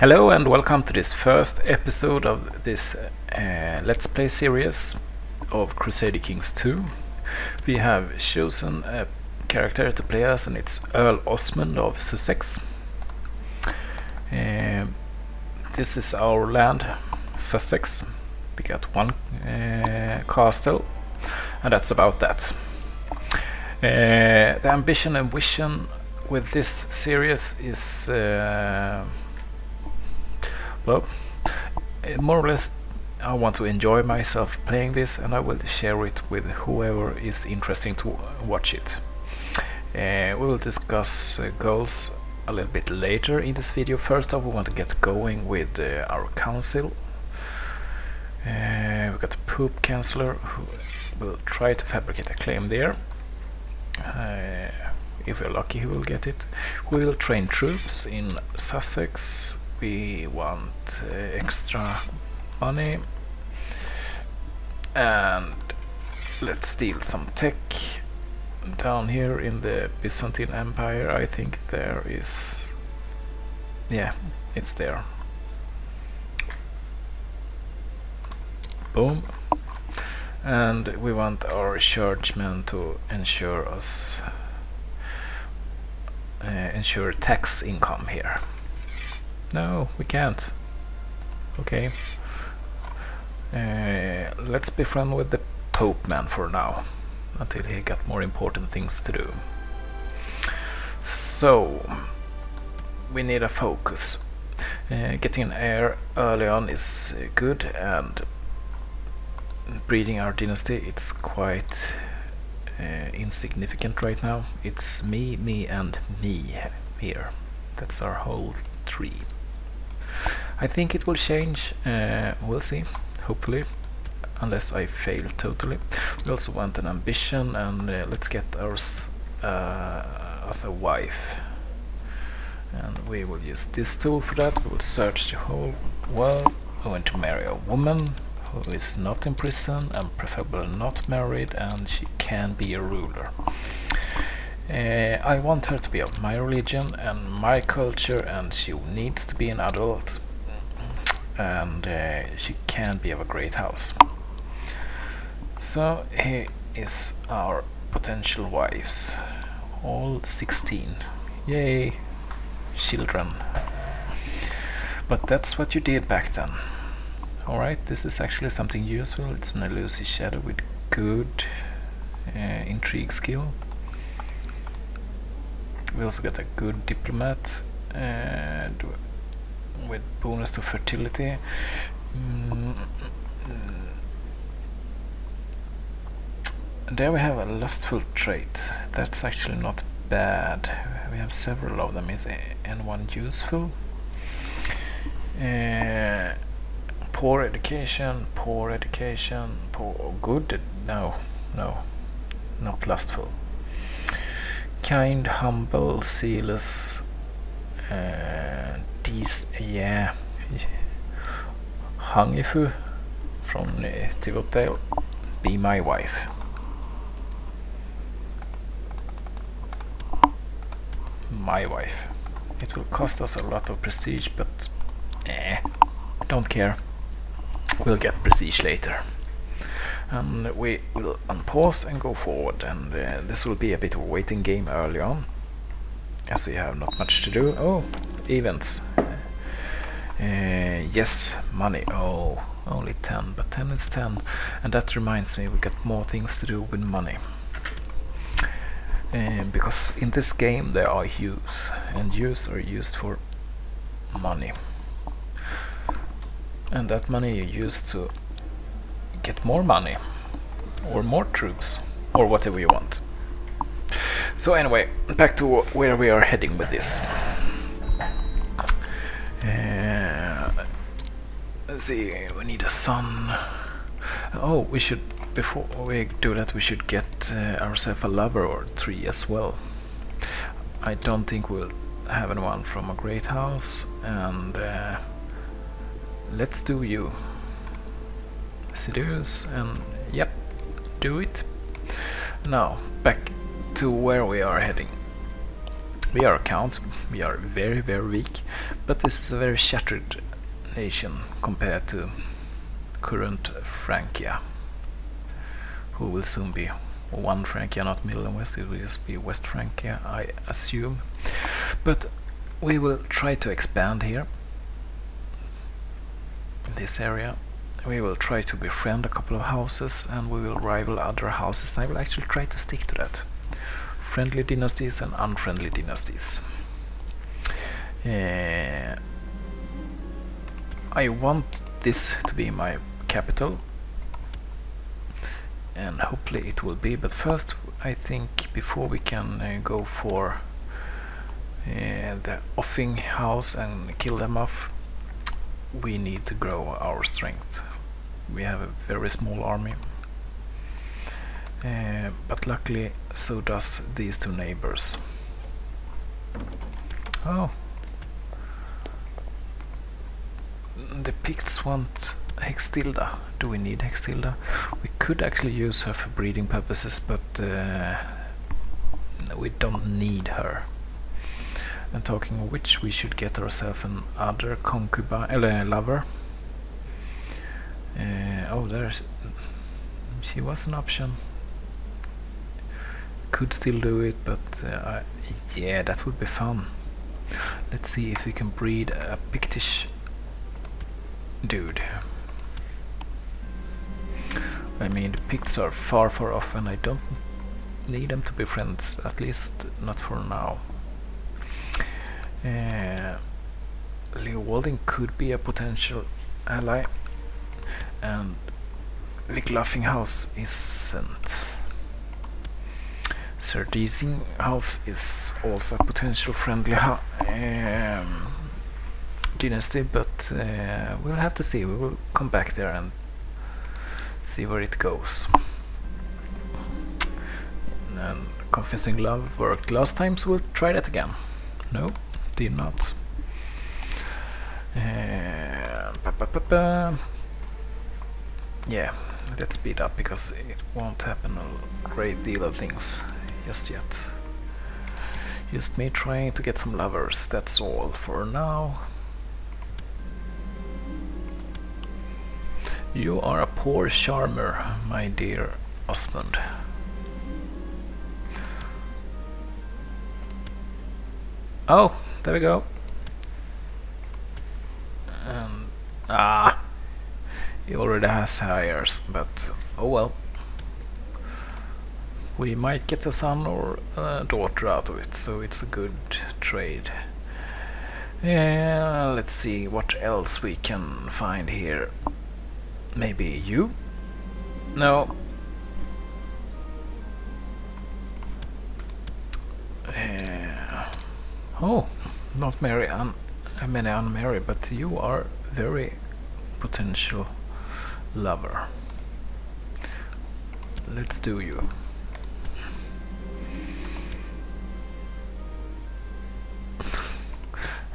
Hello and welcome to this first episode of this uh, Let's Play series of Crusader Kings 2. We have chosen a character to play as and it's Earl Osmond of Sussex. Uh, this is our land, Sussex. We got one uh, castle and that's about that. Uh, the ambition and vision with this series is uh, more or less I want to enjoy myself playing this and I will share it with whoever is interested to watch it. Uh, we will discuss uh, goals a little bit later in this video. First off we want to get going with uh, our council. Uh, we've got the Pope Chancellor who will try to fabricate a claim there. Uh, if we're lucky he will get it. We will train troops in Sussex we want uh, extra money. And let's steal some tech. Down here in the Byzantine Empire I think there is yeah it's there. Boom. And we want our churchmen to ensure us uh, ensure tax income here no, we can't. Okay. Uh, let's be friends with the Pope man for now, until he got more important things to do. So, we need a focus. Uh, getting an heir early on is good, and breeding our dynasty it's quite uh, insignificant right now. It's me, me, and me here. That's our whole tree. I think it will change, uh, we'll see, hopefully, unless I fail totally. We also want an ambition and uh, let's get ours uh, as a wife. And we will use this tool for that, we will search the whole world, we want to marry a woman who is not in prison and preferably not married and she can be a ruler. Uh, I want her to be of my religion and my culture and she needs to be an adult and uh, she can be of a great house. So here is our potential wives, all 16. Yay, children. But that's what you did back then. Alright, this is actually something useful. It's an elusive shadow with good uh, intrigue skill. We also got a good diplomat. Uh, with bonus to fertility. Mm. There we have a lustful trait. That's actually not bad. We have several of them. Is anyone useful? Uh, poor education, poor education, poor good. No, no, not lustful. Kind, humble, zealous. Uh, these, yeah, Hangifu from uh, be my wife. My wife. It will cost us a lot of prestige, but eh, don't care. We'll get prestige later. And we will unpause and go forward, and uh, this will be a bit of a waiting game early on, as we have not much to do. Oh, events. Uh, yes, money. Oh, only 10, but 10 is 10. And that reminds me, we got more things to do with money. Uh, because in this game there are hues, and hues are used for money. And that money you use to get more money, or more troops, or whatever you want. So anyway, back to where we are heading with this. Uh, let's see, we need a son. Oh, we should, before we do that, we should get uh, ourselves a lover or three as well. I don't think we'll have anyone from a great house, and uh, let's do you. Seduce, and yep, do it. Now, back to where we are heading. We are count, we are very very weak, but this is a very shattered nation compared to current Francia, who will soon be one Francia, not Middle and West, it will just be West Francia, I assume. But we will try to expand here, in this area. We will try to befriend a couple of houses and we will rival other houses. I will actually try to stick to that. Friendly dynasties and unfriendly dynasties. Uh, I want this to be my capital. And hopefully it will be. But first I think before we can uh, go for uh, the offing house and kill them off we need to grow our strength. We have a very small army. Uh, but luckily so does these two neighbors oh the Picts want Hextilda. Do we need Hextilda? We could actually use her for breeding purposes, but uh, we don't need her. And talking of which, we should get ourselves another concubine, uh, lover. Uh, oh, there's... She was an option. Could still do it, but uh, yeah, that would be fun. Let's see if we can breed a Pictish dude. I mean, the Picts are far, far off, and I don't need them to be friends, at least not for now. Uh, Leo Walding could be a potential ally, and Vic Laughinghouse isn't. Sir Deasing House is also a potential friendly um, dynasty, but uh, we'll have to see. We will come back there and see where it goes. And confessing love worked last time, so we'll try that again. No, did not. Uh, yeah, let's speed up because it won't happen a great deal of things just yet. Just me trying to get some lovers, that's all for now. You are a poor charmer, my dear Osmond. Oh, there we go. Um, ah, he already has hires, but oh well. We might get a son or a daughter out of it, so it's a good trade. Yeah, let's see what else we can find here. Maybe you? No. Uh, oh, not marry un many unmarried, but you are very potential lover. Let's do you.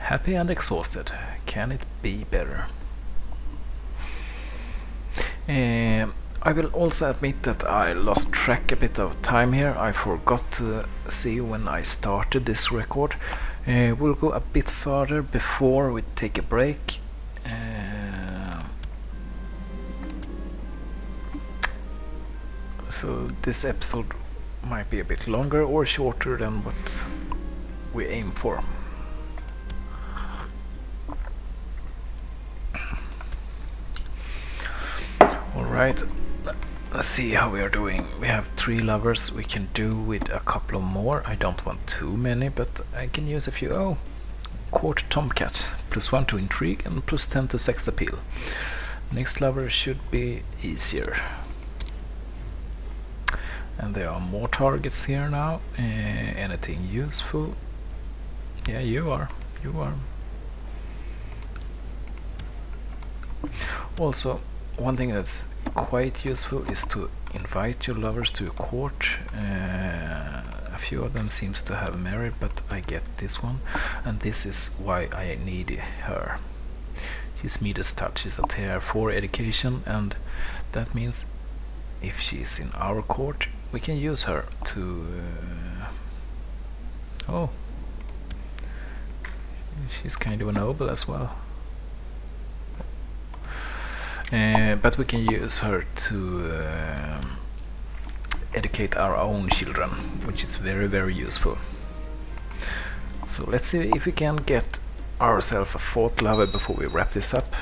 Happy and exhausted. Can it be better? Uh, I will also admit that I lost track a bit of time here. I forgot to see when I started this record. Uh, we'll go a bit further before we take a break. Uh, so this episode might be a bit longer or shorter than what we aim for. Alright, let's see how we are doing. We have three lovers, we can do with a couple of more. I don't want too many, but I can use a few. Oh, Court Tomcat, plus one to intrigue and plus 10 to sex appeal. Next lover should be easier. And there are more targets here now. Uh, anything useful? Yeah, you are. You are. Also, one thing that's quite useful is to invite your lovers to a court. Uh, a few of them seems to have married, but I get this one, and this is why I need her. She's Midas touch, she's a tier 4 education, and that means if she's in our court, we can use her to... Uh, oh, she's kind of a noble as well. Uh, but we can use her to um, educate our own children, which is very very useful. So let's see if we can get ourselves a fourth lover before we wrap this up.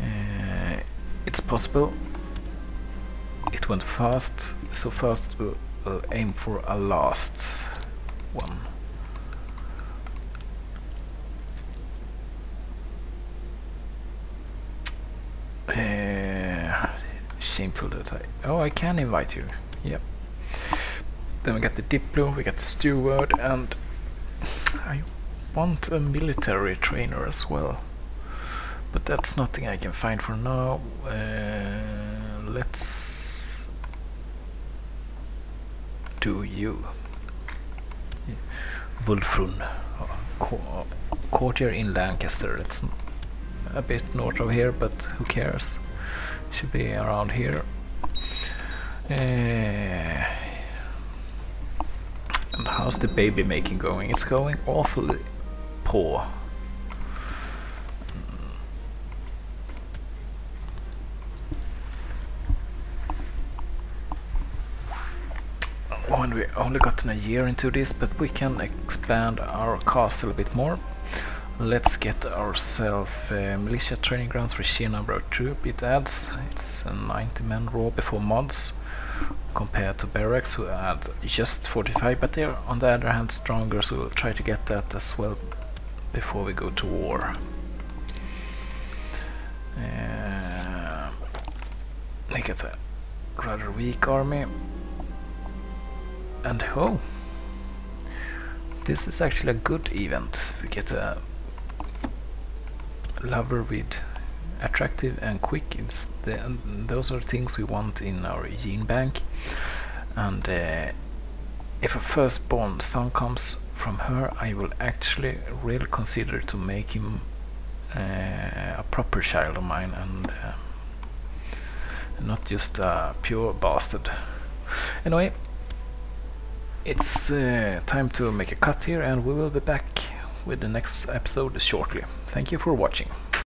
Uh, it's possible. It went fast, so fast we'll, we'll aim for a last one. Uh, shameful that I... Oh, I can invite you. Yep. Then we got the Diplo, we got the Steward, and I want a military trainer as well. But that's nothing I can find for now. Uh, let's do you. Wulfrun, uh, courtier in Lancaster. It's a bit north of here, but who cares? Should be around here. Uh, and how's the baby making going? It's going awfully poor. When we only gotten a year into this, but we can expand our castle a bit more. Let's get ourselves uh, militia training grounds for sheer number of troop it adds. It's a 90 man raw before mods compared to barracks who had just 45 but they're on the other hand stronger so we'll try to get that as well before we go to war. Uh, it a rather weak army and oh this is actually a good event we get a lover with attractive and quick the, and those are things we want in our gene bank. And uh, if a firstborn son comes from her I will actually really consider to make him uh, a proper child of mine and uh, not just a pure bastard. Anyway it's uh, time to make a cut here and we will be back with the next episode shortly. Thank you for watching.